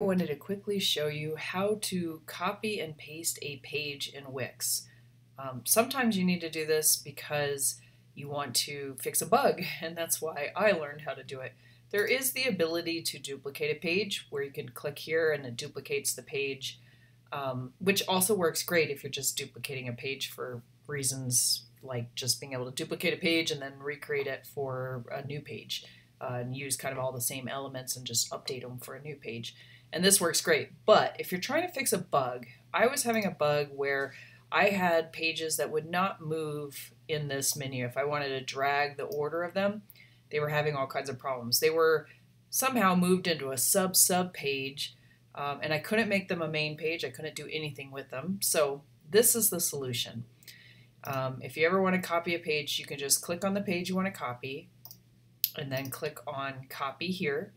I wanted to quickly show you how to copy and paste a page in Wix. Um, sometimes you need to do this because you want to fix a bug, and that's why I learned how to do it. There is the ability to duplicate a page where you can click here and it duplicates the page, um, which also works great if you're just duplicating a page for reasons like just being able to duplicate a page and then recreate it for a new page uh, and use kind of all the same elements and just update them for a new page and this works great. But if you're trying to fix a bug, I was having a bug where I had pages that would not move in this menu. If I wanted to drag the order of them, they were having all kinds of problems. They were somehow moved into a sub sub page, um, and I couldn't make them a main page. I couldn't do anything with them. So this is the solution. Um, if you ever want to copy a page, you can just click on the page you want to copy, and then click on copy here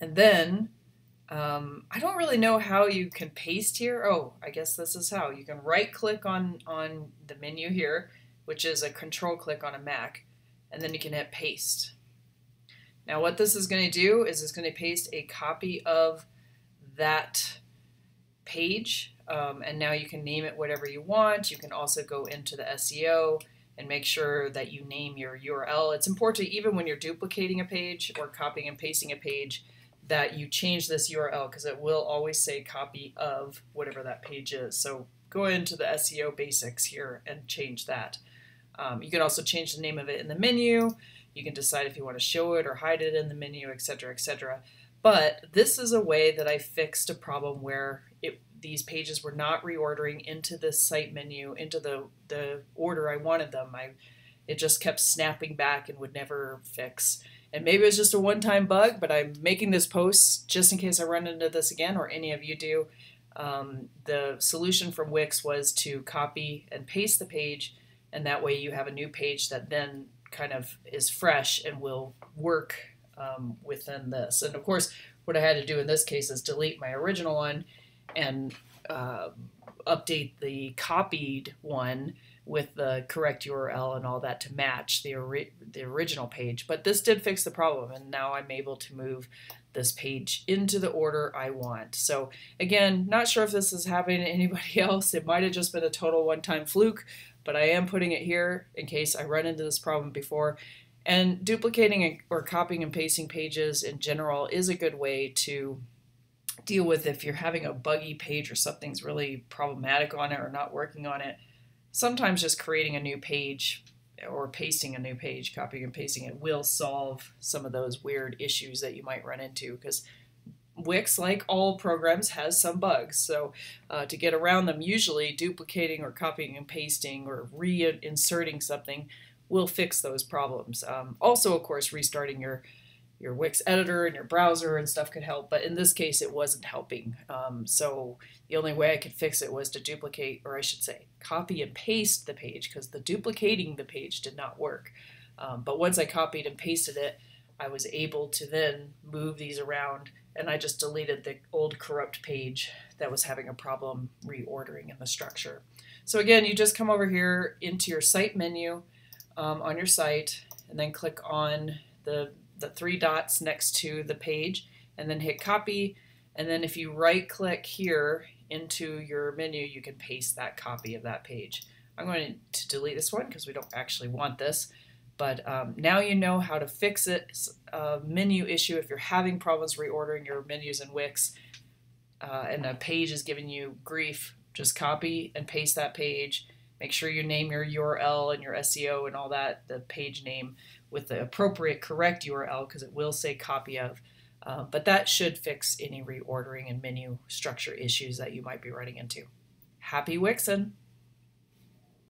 and then um, I don't really know how you can paste here. Oh, I guess this is how. You can right click on, on the menu here, which is a control click on a Mac, and then you can hit paste. Now what this is going to do is it's going to paste a copy of that page, um, and now you can name it whatever you want. You can also go into the SEO and make sure that you name your URL. It's important, even when you're duplicating a page or copying and pasting a page, that you change this URL because it will always say copy of whatever that page is. So go into the SEO basics here and change that. Um, you can also change the name of it in the menu. You can decide if you want to show it or hide it in the menu, etc., etc. But this is a way that I fixed a problem where it, these pages were not reordering into the site menu, into the, the order I wanted them. I, it just kept snapping back and would never fix. And maybe it's just a one time bug, but I'm making this post just in case I run into this again or any of you do. Um, the solution from Wix was to copy and paste the page, and that way you have a new page that then kind of is fresh and will work um, within this. And of course, what I had to do in this case is delete my original one and uh, update the copied one with the correct URL and all that to match the, ori the original page. But this did fix the problem, and now I'm able to move this page into the order I want. So again, not sure if this is happening to anybody else. It might have just been a total one-time fluke, but I am putting it here in case I run into this problem before. And duplicating or copying and pasting pages in general is a good way to deal with if you're having a buggy page or something's really problematic on it or not working on it sometimes just creating a new page or pasting a new page, copying and pasting it, will solve some of those weird issues that you might run into because Wix, like all programs, has some bugs. So uh, to get around them, usually duplicating or copying and pasting or reinserting something will fix those problems. Um, also, of course, restarting your your Wix editor and your browser and stuff could help, but in this case it wasn't helping. Um, so the only way I could fix it was to duplicate, or I should say, copy and paste the page because the duplicating the page did not work. Um, but once I copied and pasted it, I was able to then move these around and I just deleted the old corrupt page that was having a problem reordering in the structure. So again, you just come over here into your site menu um, on your site and then click on the the three dots next to the page and then hit copy. And then if you right click here into your menu, you can paste that copy of that page. I'm going to delete this one because we don't actually want this. But um, now you know how to fix it. A menu issue if you're having problems reordering your menus in Wix uh, and a page is giving you grief, just copy and paste that page. Make sure you name your URL and your SEO and all that, the page name with the appropriate correct URL because it will say copy of. Uh, but that should fix any reordering and menu structure issues that you might be running into. Happy Wixing!